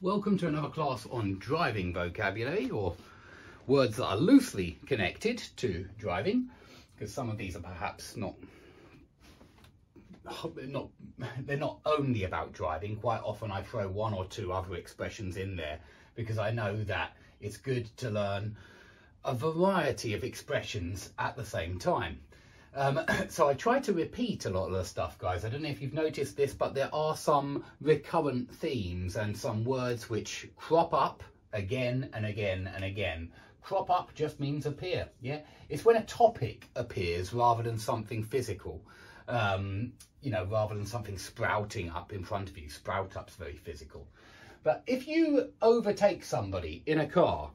Welcome to another class on driving vocabulary or words that are loosely connected to driving because some of these are perhaps not not they're not only about driving. Quite often I throw one or two other expressions in there because I know that it's good to learn a variety of expressions at the same time um, so I try to repeat a lot of the stuff, guys. I don't know if you've noticed this, but there are some recurrent themes and some words which crop up again and again and again. Crop up just means appear, yeah? It's when a topic appears rather than something physical. Um, you know, rather than something sprouting up in front of you. Sprout up's very physical. But if you overtake somebody in a car,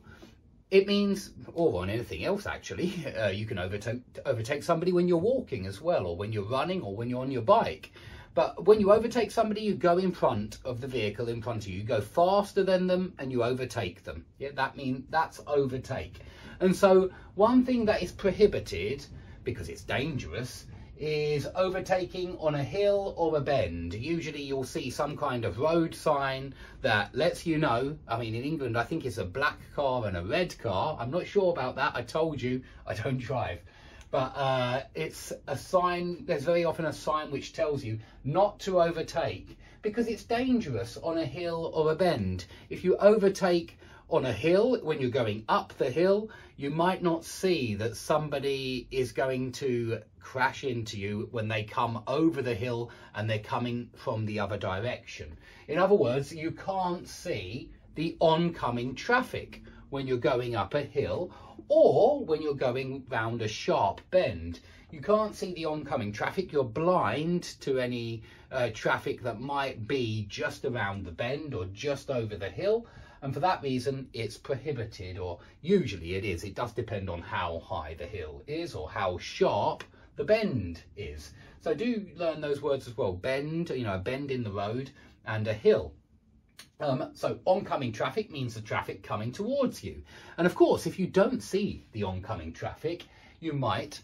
it means, or on anything else actually, uh, you can overtake, overtake somebody when you're walking as well, or when you're running, or when you're on your bike. But when you overtake somebody, you go in front of the vehicle in front of you. You go faster than them and you overtake them. Yeah, that means that's overtake. And so one thing that is prohibited, because it's dangerous, is overtaking on a hill or a bend. Usually you'll see some kind of road sign that lets you know, I mean in England I think it's a black car and a red car, I'm not sure about that, I told you I don't drive. But uh, it's a sign, there's very often a sign which tells you not to overtake because it's dangerous on a hill or a bend. If you overtake on a hill, when you're going up the hill, you might not see that somebody is going to crash into you when they come over the hill and they're coming from the other direction. In other words, you can't see the oncoming traffic when you're going up a hill or when you're going round a sharp bend. You can't see the oncoming traffic. You're blind to any uh, traffic that might be just around the bend or just over the hill and for that reason it's prohibited or usually it is. It does depend on how high the hill is or how sharp the bend is. So do learn those words as well. Bend you know a bend in the road and a hill. Um, so oncoming traffic means the traffic coming towards you. And of course if you don't see the oncoming traffic you might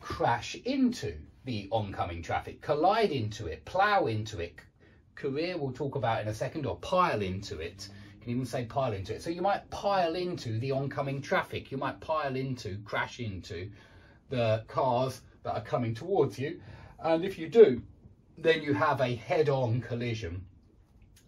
crash into the oncoming traffic collide into it plow into it. Career we'll talk about in a second or pile into it can even say pile into it. So you might pile into the oncoming traffic. You might pile into, crash into the cars that are coming towards you. And if you do, then you have a head-on collision.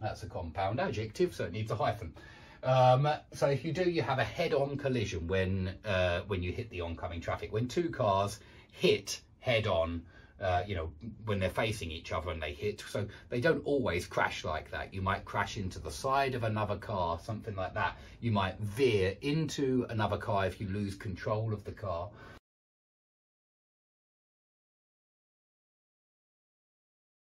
That's a compound adjective, so it needs a hyphen. Um, so if you do, you have a head-on collision when uh, when you hit the oncoming traffic. When two cars hit head-on uh, you know, when they're facing each other and they hit. So they don't always crash like that. You might crash into the side of another car, something like that. You might veer into another car if you lose control of the car.